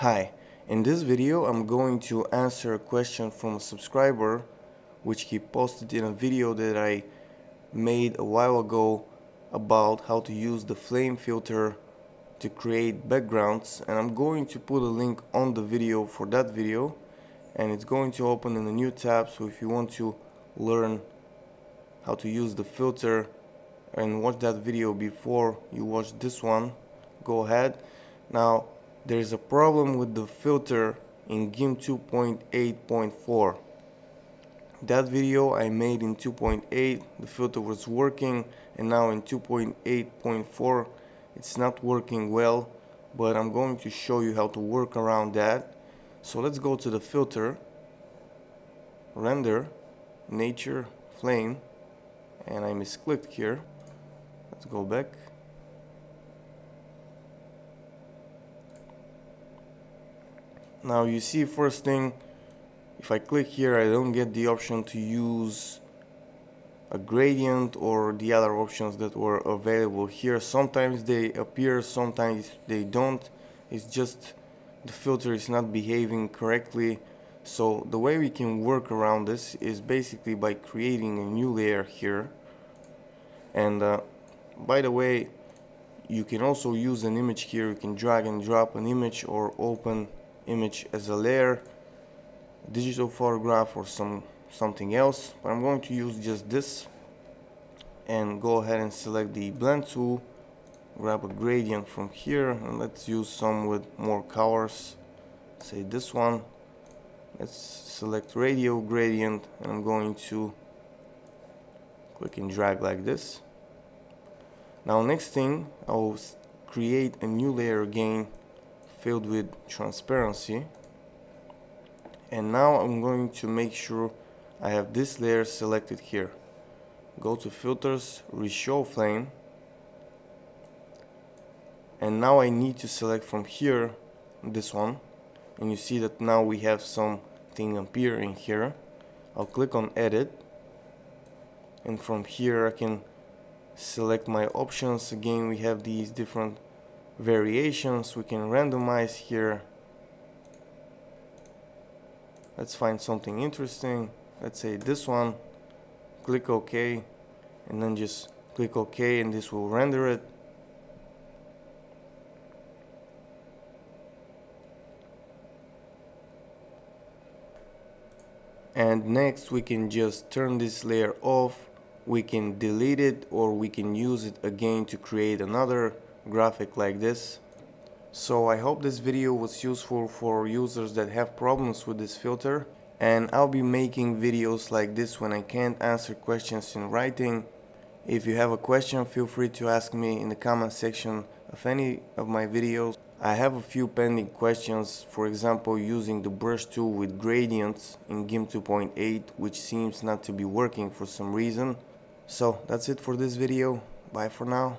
Hi, in this video I'm going to answer a question from a subscriber which he posted in a video that I made a while ago about how to use the flame filter to create backgrounds and I'm going to put a link on the video for that video and it's going to open in a new tab so if you want to learn how to use the filter and watch that video before you watch this one go ahead. Now there is a problem with the filter in GIMP 2.8.4 that video I made in 2.8 the filter was working and now in 2.8.4 it's not working well but I'm going to show you how to work around that. So let's go to the filter render nature flame and I misclicked here. Let's go back now you see first thing if I click here I don't get the option to use a gradient or the other options that were available here. Sometimes they appear sometimes they don't. It's just the filter is not behaving correctly. So the way we can work around this is basically by creating a new layer here. And uh, by the way you can also use an image here. You can drag and drop an image or open image as a layer digital photograph or some something else. But I'm going to use just this and go ahead and select the blend tool grab a gradient from here and let's use some with more colors. Say this one. Let's select radial gradient and I'm going to click and drag like this. Now next thing I'll create a new layer again filled with transparency. And now I'm going to make sure I have this layer selected here. Go to filters reshow flame. And now I need to select from here this one. And you see that now we have something appearing here. I'll click on edit. And from here I can select my options. Again we have these different variations. We can randomize here. Let's find something interesting. Let's say this one. Click OK. And then just click OK and this will render it. And next we can just turn this layer off. We can delete it or we can use it again to create another graphic like this. So I hope this video was useful for users that have problems with this filter and I'll be making videos like this when I can't answer questions in writing. If you have a question feel free to ask me in the comment section of any of my videos. I have a few pending questions, for example using the brush tool with gradients in GIMP 2.8 which seems not to be working for some reason. So that's it for this video, bye for now.